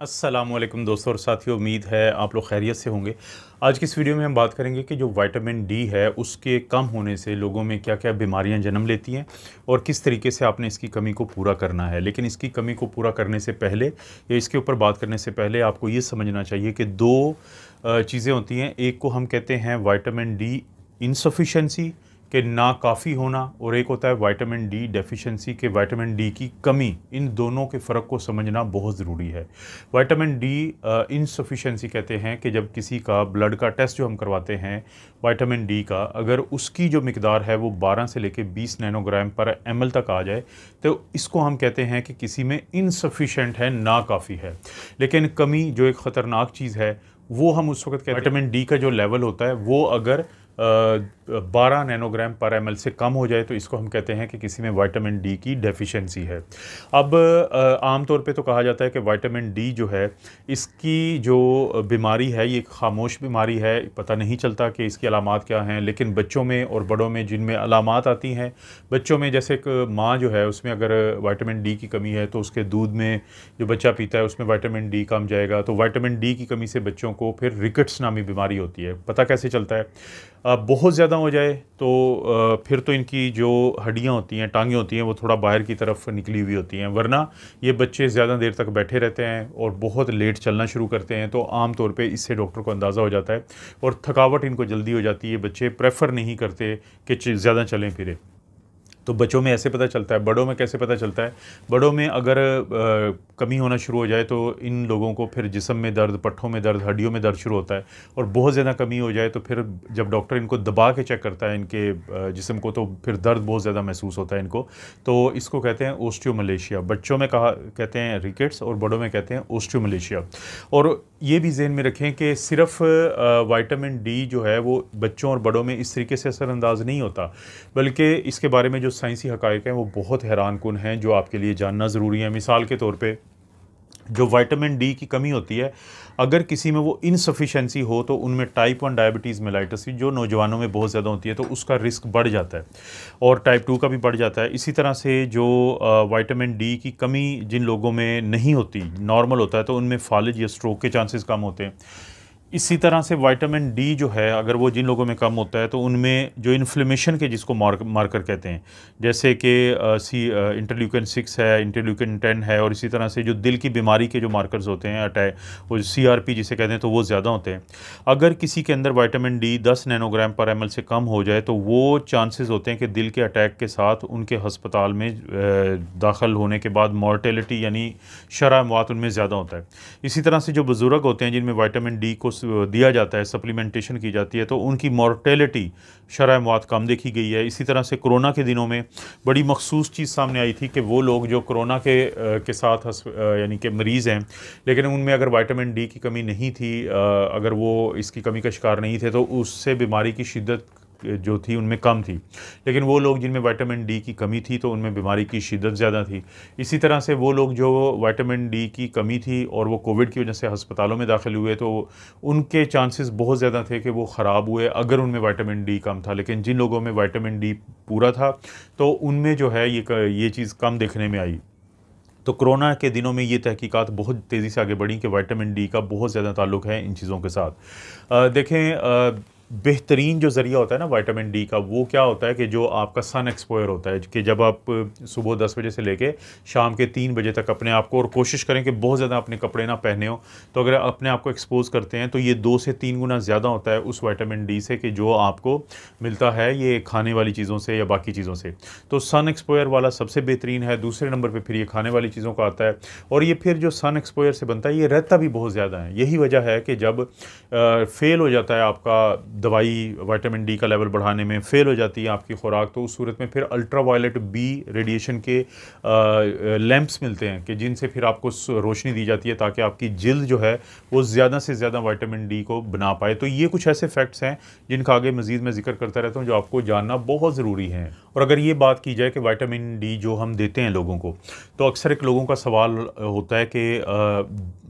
असलम दोस्तों और साथियों, उम्मीद है आप लोग खैरियत से होंगे। आज की इस वीडियो में हम बात करेंगे कि जो विटामिन डी है, उसके कम होने से लोगों में क्या क्या बीमारियाँ जन्म लेती हैं और किस तरीके से आपने इसकी कमी को पूरा करना है। लेकिन इसकी कमी को पूरा करने से पहले या इसके ऊपर बात करने से पहले आपको ये समझना चाहिए कि दो चीज़ें होती हैं। एक को हम कहते हैं वाइटामिन डी इनसफिशेंसी कि ना काफ़ी होना और एक होता है विटामिन डी डेफिशिएंसी के विटामिन डी की कमी। इन दोनों के फ़र्क को समझना बहुत ज़रूरी है। विटामिन डी इनसफिशेंसी कहते हैं कि जब किसी का ब्लड का टेस्ट जो हम करवाते हैं, विटामिन डी का, अगर उसकी जो मकदार है वो 12 से लेकर 20 नैनोग्राम पर एमएल तक आ जाए तो इसको हम कहते हैं कि किसी में इनसफिशेंट है, ना काफ़ी है। लेकिन कमी जो एक ख़तरनाक चीज़ है, वो हम उस वक्त कहते हैं। विटामिन डी का जो लेवल होता है, वो अगर बारह नैनोग्राम पर एमएल से कम हो जाए तो इसको हम कहते हैं कि किसी में विटामिन डी की डेफिशिएंसी है। अब आमतौर पे तो कहा जाता है कि विटामिन डी जो है, इसकी जो बीमारी है, ये खामोश बीमारी है। पता नहीं चलता कि इसकी अलामत क्या हैं, लेकिन बच्चों में और बड़ों में जिनमें अलामत आती हैं, बच्चों में जैसे एक माँ जो है, उसमें अगर वाइटामिन डी की कमी है तो उसके दूध में जो बच्चा पीता है, उसमें वाइटामिन डी कम जाएगा। तो वाइटामिन डी की कमी से बच्चों को फिर रिकट्स नामी बीमारी होती है। पता कैसे चलता है? बहुत ज़्यादा हो जाए तो फिर तो इनकी जो हड्डियाँ होती हैं, टांगें होती हैं, वो थोड़ा बाहर की तरफ़ निकली हुई होती हैं। वरना ये बच्चे ज़्यादा देर तक बैठे रहते हैं और बहुत लेट चलना शुरू करते हैं तो आम तौर पे इससे डॉक्टर को अंदाज़ा हो जाता है और थकावट इनको जल्दी हो जाती है। बच्चे प्रेफर नहीं करते कि ज़्यादा चलें, फिरें। तो बच्चों में ऐसे पता चलता है बड़ों में कैसे पता चलता है? बड़ों में अगर आ, कमी होना शुरू हो जाए तो इन लोगों को फिर जिसम में दर्द पट्ठों में दर्द हड्डियों में दर्द शुरू होता है और बहुत ज़्यादा कमी हो जाए तो फिर जब डॉक्टर इनको दबा के चेक करता है इनके जिसम को तो फिर दर्द बहुत ज़्यादा महसूस होता है इनको। तो इसको कहते हैं ओस्टियो मलेशिया बच्चों में कहा कहते हैं रिकेट्स और बड़ों में कहते हैं ओस्टियो मलेशिया और ये भी जहन में रखें कि सिर्फ़ वाइटामिन डी जो है वो बच्चों और बड़ों में इस तरीके से असरअंदाज नहीं होता बल्कि इसके बारे में जो साइंसी हकाइक हैं, वो बहुत हैरान कन हैं, जो आपके लिए जानना ज़रूरी है। मिसाल के तौर पर जो वाइटामिन डी की कमी होती है, अगर किसी में वो इनसफिशेंसी हो तो उनमें टाइप वन डायबिटीज़ मेलाइटस जो नौजवानों में बहुत ज़्यादा होती है तो उसका रिस्क बढ़ जाता है और टाइप टू का भी बढ़ जाता है। इसी तरह से जो वाइटामिन डी की कमी जिन लोगों में नहीं होती नॉर्मल होता है तो उनमें फालिज या स्ट्रोक के चांसेस कम होते हैं। इसी तरह से विटामिन डी जो है, अगर वो जिन लोगों में कम होता है तो उनमें जो इन्फ्लेमेशन के जिसको मार्क मार्कर कहते हैं, जैसे कि सी इंटरल्यूकन सिक्स है इंटरल्यूकन टेन है, और इसी तरह से जो दिल की बीमारी के जो मार्कर्स होते हैं अटैक वो सी आर पी जिसे कहते हैं तो वो ज़्यादा होते हैं। अगर किसी के अंदर वाइटामिन डी दस नैनोग्राम पर एमएल से कम हो जाए तो वो चांसेस होते हैं कि दिल के अटैक के साथ उनके हस्पताल में दाखिल होने के बाद मॉर्टेलिटी यानी शरा मौत उनमें ज़्यादा होता है। इसी तरह से जो बुज़ुर्ग होते हैं, जिनमें वाइटामिन डी को दिया जाता है सप्लीमेंटेशन की जाती है तो उनकी मॉर्टेलिटी शरह मौत कम देखी गई है। इसी तरह से कोरोना के दिनों में बड़ी मखसूस चीज़ सामने आई थी कि वो लोग जो कोरोना के के साथ यानी कि मरीज़ हैं, लेकिन उनमें अगर वाइटामिन डी की कमी नहीं थी अगर वो इसकी कमी का शिकार नहीं थे तो उससे बीमारी की शिद्दत जो थी उनमें कम थी। लेकिन वो लोग जिनमें विटामिन डी की कमी थी तो उनमें बीमारी की शिद्दत ज़्यादा थी। इसी तरह से वो लोग जो विटामिन डी की कमी थी और वो कोविड की वजह से अस्पतालों में दाखिल हुए तो उनके चांसेस बहुत ज़्यादा थे कि वो ख़राब हुए अगर उनमें विटामिन डी कम था। लेकिन जिन लोगों में विटामिन डी पूरा था तो उनमें जो है ये ये चीज़ कम देखने में आई। तो कोरोना के दिनों में ये तहकीकात बहुत तेज़ी से आगे बढ़ी कि विटामिन डी का बहुत ज़्यादा ताल्लुक है इन चीज़ों के साथ। आ, देखें आ, बेहतरीन जो ज़रिया होता है ना विटामिन डी का, वो क्या होता है कि जो आपका सन एक्सपोयर होता है, कि जब आप सुबह दस बजे से लेके शाम के तीन बजे तक अपने आप को, और कोशिश करें कि बहुत ज़्यादा अपने कपड़े ना पहने हो तो अगर अपने आप को एक्सपोज करते हैं तो ये दो से तीन गुना ज़्यादा होता है उस वाइटामिन डी से कि जो आपको मिलता है ये खाने वाली चीज़ों से या बाकी चीज़ों से। तो सन एक्सपोयर वाला सबसे बेहतरीन है, दूसरे नंबर पर फिर ये खाने वाली चीज़ों का आता है, और ये फिर जो सन एक्सपोयर से बनता है, ये रहता भी बहुत ज़्यादा है। यही वजह है कि जब फेल हो जाता है आपका दवाई विटामिन डी का लेवल बढ़ाने में फ़ेल हो जाती है आपकी खुराक तो उस सूरत में फिर अल्ट्रा वायलेट बी रेडिएशन के लैंप्स मिलते हैं कि जिनसे फिर आपको रोशनी दी जाती है ताकि आपकी जल्द जो है वो ज़्यादा से ज़्यादा वाइटामिन डी को बना पाए। तो ये कुछ ऐसे फैक्ट्स हैं जिनका आगे मज़ीद मैं ज़िक्र करता रहता हूँ जो आपको जानना बहुत ज़रूरी है। और अगर ये बात की जाए कि वाइटामिन डी जो हम देते हैं लोगों को तो अक्सर एक लोगों का सवाल होता है कि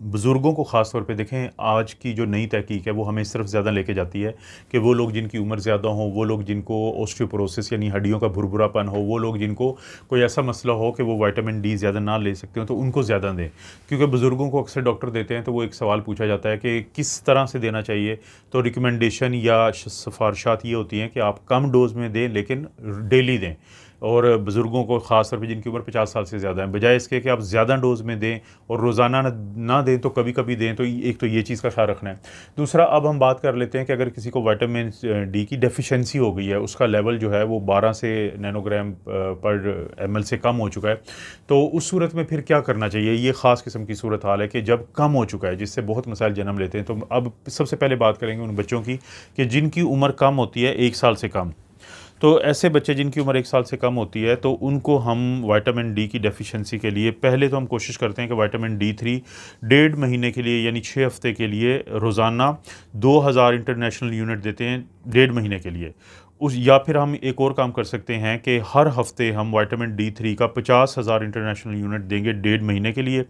बुज़ुर्गों को ख़ास तौर पे देखें, आज की जो नई तहकीक है वो हमें सिर्फ़ ज़्यादा लेके जाती है। कि वो लोग जिनकी उम्र ज़्यादा हो, वो लोग जिनको ऑस्ट्रियोपोरोसिस यानी हड्डियों का भुरभुरापन हो, वो लोग जिनको कोई ऐसा मसला हो कि वो वाइटामिन डी ज़्यादा ना ले सकते हो तो उनको ज़्यादा दें। क्योंकि बुज़ुर्गों को अक्सर डॉक्टर देते हैं तो वो एक सवाल पूछा जाता है कि किस तरह से देना चाहिए? तो रिकमेंडेशन या सिफारशात ये होती हैं कि आप कम डोज में दें, लेकिन डेली दें। और बुज़ुर्गों को, ख़ास तौर पर जिनकी उम्र पचास साल से ज़्यादा है, बजाय इसके कि आप ज़्यादा डोज में दें और रोज़ाना ना दें तो कभी कभी दें तो एक तो ये चीज़ का ख्याल रखना है। दूसरा, अब हम बात कर लेते हैं कि अगर किसी को वाइटामिन डी की डेफिशिएंसी हो गई है, उसका लेवल जो है वो 12 से नैनोग्राम पर एमएल से कम हो चुका है तो उस सूरत में फिर क्या करना चाहिए? ये ख़ास किस्म की सूरत हाल है कि जब कम हो चुका है, जिससे बहुत मसाइल जन्म लेते हैं तो अब सबसे पहले बात करेंगे उन बच्चों की कि जिनकी उम्र कम होती है, एक साल से कम। तो ऐसे बच्चे जिनकी उम्र एक साल से कम होती है तो उनको हम वाइटामिन डी की डेफिशिएंसी के लिए, पहले तो हम कोशिश करते हैं कि वाइटामिन डी थ्री डेढ़ महीने के लिए यानी छः हफ़्ते के लिए रोज़ाना दो हज़ार इंटरनेशनल यूनिट देते हैं डेढ़ महीने के लिए। उस, या फिर हम एक और काम कर सकते हैं कि हर हफ़्ते हम वाइटामिन डी थ्री का पचास हज़ार इंटरनेशनल यूनिट देंगे डेढ़ महीने के लिए।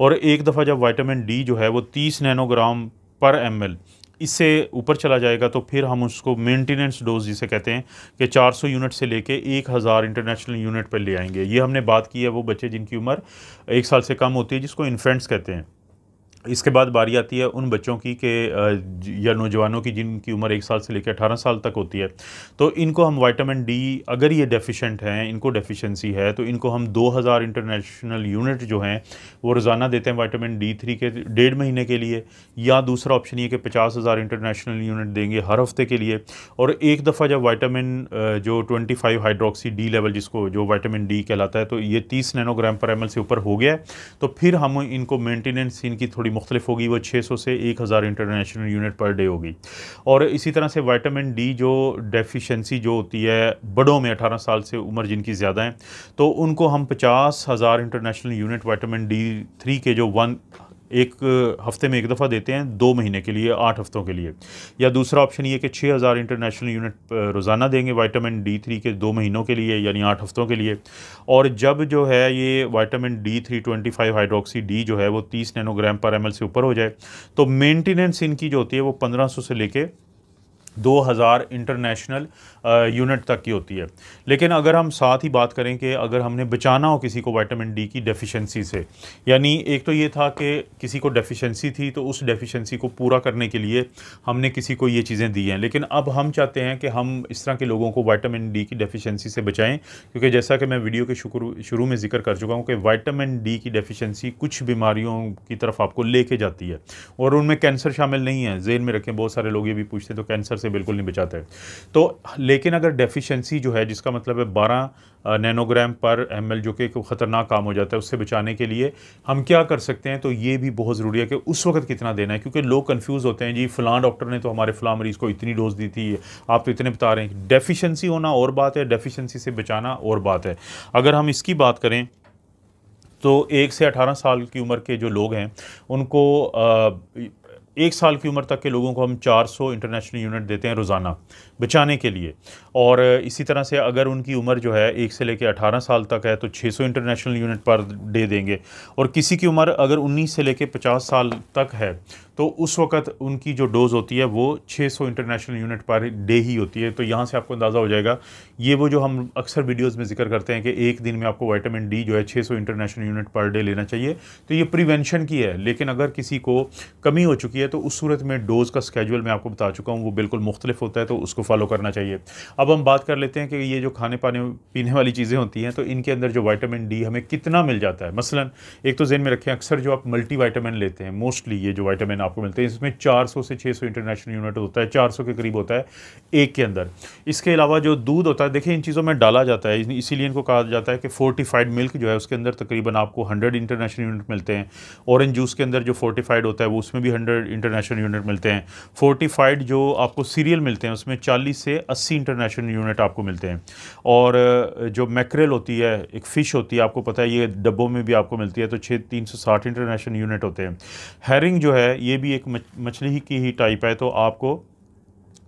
और एक दफ़ा जब वाइटामिन डी जो है वो तीस नैनोग्राम पर एमएल इससे ऊपर चला जाएगा तो फिर हम उसको मेंटेनेंस डोज जिसे कहते हैं कि 400 यूनिट से लेके 1000 इंटरनेशनल यूनिट पर ले आएँगे। ये हमने बात की है, वो बच्चे जिनकी उम्र एक साल से कम होती है, जिसको इन्फेंट्स कहते हैं। इसके बाद बारी आती है उन बच्चों की के या नौजवानों की जिनकी उम्र एक साल से लेकर अठारह साल तक होती है। तो इनको हम वाइटामिन डी, अगर ये डेफिशिएंट हैं, इनको डेफिशिएंसी है तो इनको हम 2000 इंटरनेशनल यूनिट जो हैं, वो रोज़ाना देते हैं वाइटामिन डी थ्री के डेढ़ महीने के लिए, या दूसरा ऑप्शन ये कि पचास हज़ार इंटरनेशनल यूनिट देंगे हर हफ़्ते के लिए। और एक दफ़ा जब वाइटामिन जो twenty five hydroxy D level जिसको जो वाइटामिन डी कहलाता है तो ये तीस नैनोग्राम पर एमएल से ऊपर हो गया तो फिर हम इनको मेनटेनेंस इनकी थोड़ी मुख्तलिफ़ होगी, वो 600 से 1000 इंटरनेशनल यूनिट पर डे होगी। और इसी तरह से वाइटामिन डी जो डेफिशिएंसी जो होती है, बड़ों में 18 साल से उम्र जिनकी ज़्यादा है तो उनको हम पचास हज़ार international unit vitamin D three के जो वन एक हफ़्ते में एक दफ़ा देते हैं, दो महीने के लिए, आठ हफ्तों के लिए। या दूसरा ऑप्शन ये कि छः हज़ार इंटरनेशनल यूनिट रोज़ाना देंगे वाइटामिन डी थ्री के दो महीनों के लिए, यानी आठ हफ्तों के लिए। और जब जो है ये vitamin D three twenty five hydroxy D जो है वो तीस नैनोग्राम पर एमएल से ऊपर हो जाए तो मेनटेनेंस इनकी जो होती है वो पंद्रह सौ से लेके दो हज़ार इंटरनेशनल यूनिट तक की होती है। लेकिन अगर हम साथ ही बात करें कि अगर हमने बचाना हो किसी को विटामिन डी की डेफिशिएंसी से, यानी एक तो ये था कि किसी को डेफिशिएंसी थी तो उस डेफिशिएंसी को पूरा करने के लिए हमने किसी को ये चीज़ें दी हैं। लेकिन अब हम चाहते हैं कि हम इस तरह के लोगों को वाइटामिन डी की डेफिशिएंसी से बचाएँ, क्योंकि जैसा कि मैं वीडियो के शुरू में ज़िक्र कर चुका हूँ कि वाइटामिन डी की डेफिशेंसी कुछ बीमारियों की तरफ़ आपको लेके जाती है, और उनमें कैंसर शामिल नहीं है। जेन में रखें, बहुत सारे लोग ये भी पूछते हैं तो कैंसर से बिल्कुल नहीं बचाते। तो लेकिन अगर डेफिशिएंसी जो है, जिसका मतलब है बारह नैनोग्राम पर एम जो कि ख़तरनाक काम हो जाता है, उससे बचाने के लिए हम क्या कर सकते हैं? तो ये भी बहुत ज़रूरी है कि उस वक्त कितना देना है, क्योंकि लोग कन्फ्यूज़ होते हैं, जी, फ़लाँ डॉक्टर ने तो हमारे, फ़लाँ मरीज़ को इतनी डोज दी थी, आप तो इतने बता रहे हैं। डेफिशेंसी होना और बात है डेफिशेंसी से बचाना और बात है। अगर हम इसकी बात करें तो एक से अठारह साल की उम्र के जो लोग हैं, उनको एक साल की उम्र तक के लोगों को हम 400 इंटरनेशनल यूनिट देते हैं रोज़ाना। बचाने के लिए। और इसी तरह से अगर उनकी उम्र जो है एक से लेकर अठारह साल तक है तो 600 इंटरनेशनल यूनिट पर डे देंगे। और किसी की उम्र अगर 19 से लेकर 50 साल तक है तो उस वक्त उनकी जो डोज़ होती है, वो 600 इंटरनेशनल यूनिट पर डे ही होती है। तो यहाँ से आपको अंदाज़ा हो जाएगा, ये वो जो हम अक्सर वीडियोज़ में ज़िक्र करते हैं कि एक दिन में आपको वाइटामिन डी जो है 600 इंटरनेशनल यूनिट पर डे लेना चाहिए। तो ये प्रिवेंशन की है, लेकिन अगर किसी को कमी हो चुकी है तो उस सूरत में डोज़ का स्केजुअल मैं आपको बता चुका हूँ, वो बिल्कुल मुख्तलिफ़ होता है तो उसको फॉलो करना चाहिए। अब हम बात कर लेते हैं कि ये जो खाने पाने, पीने वाली चीज़ें होती हैं तो इनके अंदर जो वाइटामिन डी हमें कितना मिल जाता है? मसलन, एक तो जेन में रखें, अक्सर जो आप मल्टी वाइटामिन लेते हैं मोस्टली ये जो वाइटामिन आपको मिलते हैं, इसमें 400 से 600 इंटरनेशनल यूनिट होता है 400 के करीब होता है, एक के अंदर। इसके अलावा जो दूध होता है, देखिए इन चीज़ों में डाला जाता है इसीलिए इनको कहा जाता है कि फोर्टिफाइड मिल्क जो है, उसके अंदर तकरीबन आपको हंड्रेड इंटरनेशनल यूनिट मिलते हैं। ऑरेंज जूस के अंदर जो फोर्टिफाइड होता है, वो उसमें भी हंड्रेड इंटरनेशनल यूनिट मिलते हैं। फोर्टिफाइड जो आपको सीरियल मिलते हैं, उसमें चालीस से अस्सी इंटरनेशनल यूनिट आपको मिलते हैं। और जो मैक्रेल होती है, एक फ़िश होती है, आपको पता है, ये डब्बों में भी आपको मिलती है तो छः, तीन सौ साठ इंटरनेशनल यूनिट होते हैं। हैरिंग जो है, ये भी एक मछली की ही टाइप है तो आपको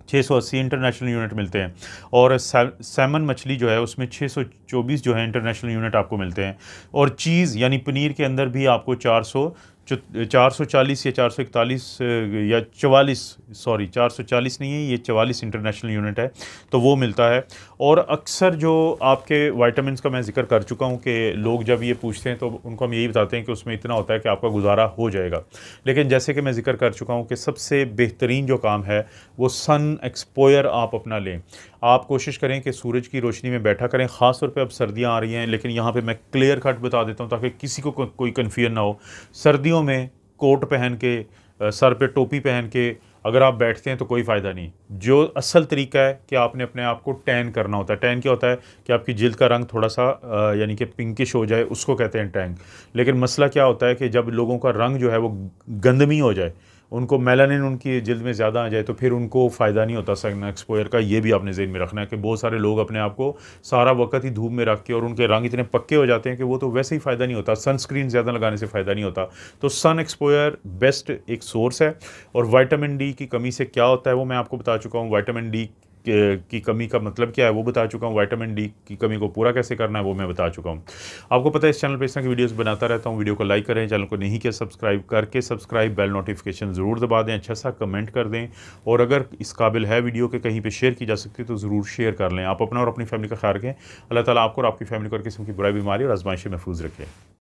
680 इंटरनेशनल यूनिट मिलते हैं। और सैमन मछली जो है, उसमें 624 जो है इंटरनेशनल यूनिट आपको मिलते हैं। और चीज़ यानी पनीर के अंदर भी आपको 400 चार सौ चालीस या चार सौ इकतालीस या चवालीस सॉरी चार सौ चालीस नहीं है ये चवालीस इंटरनेशनल यूनिट है तो वो मिलता है। और अक्सर जो आपके वाइटामिन का मैं ज़िक्र कर चुका हूँ कि लोग जब ये पूछते हैं तो उनको हम यही बताते हैं कि उसमें इतना होता है कि आपका गुजारा हो जाएगा। लेकिन जैसे कि मैं ज़िक्र कर चुका हूँ कि सबसे बेहतरीन जो काम है वो सन एक्सपोयर आप अपना लें। आप कोशिश करें कि सूरज की रोशनी में बैठा करें ख़ास तौर पे अब सर्दियाँ आ रही हैं लेकिन यहाँ पे मैं क्लियर कट बता देता हूँ ताकि किसी को, कोई कन्फ्यूज़न ना हो। सर्दियों में कोट पहन के सर पे टोपी पहन के अगर आप बैठते हैं तो कोई फ़ायदा नहीं। जो असल तरीका है कि आपने अपने आप को टैन करना होता है। टैन क्या होता है कि आपकी जिल्द का रंग थोड़ा सा यानी कि पिंकिश हो जाए, उसको कहते हैं टैंग लेकिन मसला क्या होता है कि जब लोगों का रंग जो है वो गंदमी हो जाए उनको मेलानिन उनकी जिल्द में ज़्यादा आ जाए तो फिर उनको फ़ायदा नहीं होता सन एक्सपोयर का ये भी आपने जेन में रखना है कि बहुत सारे लोग अपने आप को सारा वक्त ही धूप में रख के और उनके रंग इतने पक्के हो जाते हैं कि वो तो वैसे ही फ़ायदा नहीं होता सनस्क्रीन ज़्यादा लगाने से फ़ायदा नहीं होता। तो सन एक्सपोयर बेस्ट एक सोर्स है और वाइटामिन डी की कमी से क्या होता है वो मैं आपको बता चुका हूँ। वाइटामिन डी की कमी का मतलब क्या है, वो बता चुका हूँ वाइटामिन डी की कमी को पूरा कैसे करना है, वो मैं बता चुका हूँ। आपको पता है, इस चैनल पर इस तरह की वीडियोस बनाता रहता हूँ वीडियो को लाइक करें चैनल को नहीं किया सब्सक्राइब करके सब्सक्राइब बेल नोटिफिकेशन ज़रूर दबा दें अच्छा सा कमेंट कर दें, और अगर इस काबिल है वीडियो के कहीं पर शेयर की जा सकती है तो ज़रूर शेयर कर लें। आप अपना और अपनी फैमिली का ख्याल रखें। अल्लाह ताला आपको और आपकी फैमिली को किस्म की बुराई, बीमारी और आजमाइशी महफूज रखें।